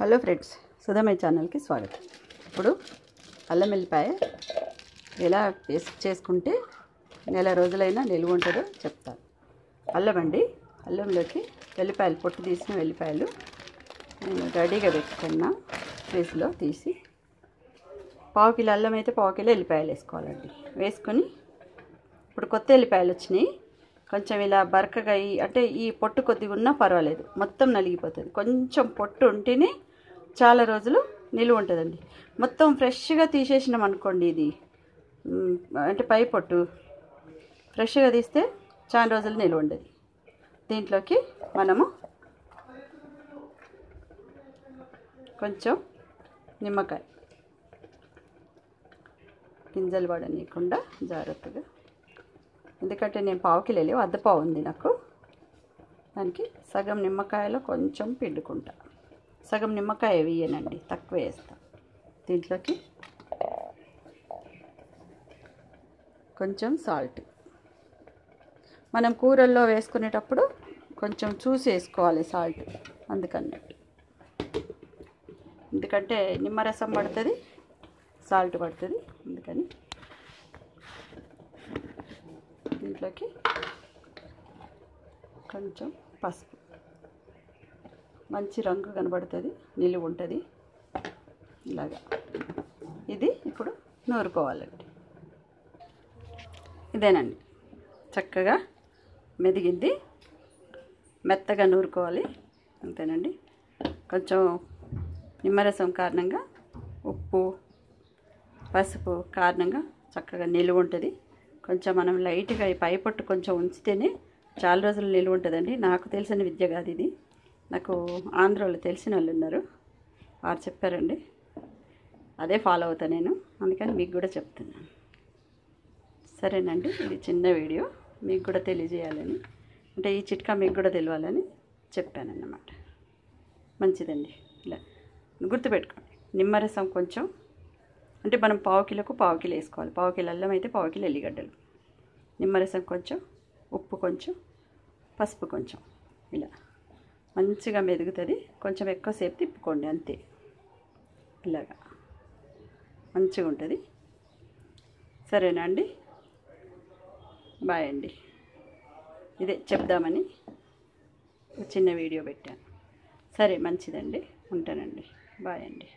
Hello friends సుధమై ఛానల్కి స్వాగతం. ఇప్పుడు అల్లం వెల్లిపాయ ఎలా పేస్ట్ చేసుకుంటే నెల రోజులైనా నిలువ ఉంటుందో చెప్తాను. అల్లం అండి అల్లంలోకి వెల్లిపాయలు పొట్టు తీసిన వెల్లిపాయలు నేను రెడీగా పెట్టుకున్న ప్లేస్లో తీసి పావు కిలో అల్లం అయితే పావు కిలో వెల్లిపాయలు వేసుకోవాలండి. వేసుకొని ఇప్పుడు కొత్త వెల్లిపాయలు వచ్చినాయి. కొంచెం ఇలా బరకగా అంటే ఈ పొట్టు కొద్దిగా ఉన్నా పర్వాలేదు. మొత్తం నలిగిపోతుంది. కొంచెం పొట్టు ఉంటేనే చాలా రోజులు నిలువ ఉంటుందండి. మొత్తం ఫ్రెష్గా తీసేసినాం అనుకోండి ఇది. అంటే పై పొట్టు. ఫ్రెష్గా తీస్తే చాలా రోజులు నిలువ ఉండదు. దీంట్లోకి మనము కొంచెం నిమ్మకాయ. గింజలు పడనీయకుండా జాగ్రత్తగా. ఎందుకంటే నేను పావుకి కిలో లేవు పావు ఉంది నాకు. దానికి సగం నిమ్మకాయలో కొంచెం పిండుకుంటా. సగం నిమ్మకాయ వేయనండి తక్కువ వేస్తా. దీంట్లోకి కొంచెం సాల్ట్ మనం కూరల్లో వేసుకునేటప్పుడు కొంచెం చూసి వేసుకోవాలి సాల్ట్ అందుకన్నట్టు. ఎందుకంటే నిమ్మరసం పడుతుంది సాల్ట్ పడుతుంది అందుకని. దీంట్లోకి కొంచెం పసుపు. మంచి రంగు కనబడుతుంది నిలువ ఉంటుంది. ఇలాగా. ఇది ఇప్పుడు నూరుకోవాలండి. ఇదేనండి. చక్కగా మెదిగింది. మెత్తగా నూరుకోవాలి. అంతేనండి. కొంచెం నిమ్మరసం కారణంగా ఉప్పు పసుపు కారణంగా చక్కగా నిలువ ఉంటుంది. కొంచెం మనం లైట్గా ఈ పై పొట్టు కొంచెం ఉంచితేనే చాలా రోజులు నిలువ ఉంటుందండి. నాకు తెలిసిన విద్య కాదు ఇది. నాకు ఆంధ్రాలో తెలిసిన వాళ్ళు ఉన్నారు. వారు చెప్పారండి. అదే ఫాలో అవుతా నేను. అందుకని మీకు కూడా చెప్తున్నాను. సరేనండి ఇది చిన్న వీడియో. మీకు కూడా తెలియజేయాలని అంటే ఈ చిట్కా మీకు కూడా తెలియాలని చెప్పానన్నమాట. మంచిదండి. ఇలా గుర్తుపెట్టుకోండి. నిమ్మరసం కొంచెం అంటే మనం పావు కిలోకు పావు కిలో వేసుకోవాలి. పావు కిలో అల్లం అయితే పావు కిలో ఎల్లిగడ్డలు. నిమ్మరసం కొంచెం ఉప్పు కొంచెం పసుపు కొంచెం. ఇలా. మంచిగా మెదుగుతుంది. కొంచెం ఎక్కువసేపు తిప్పుకోండి అంతే. ఇలాగా. మంచిగా ఉంటుంది సరేనా అండి? బాయ్ అండి. ఇదే చెప్దామని చిన్న వీడియో పెట్టాను. సరే మంచిదండి. ఉంటానండి. బాయ్ అండి.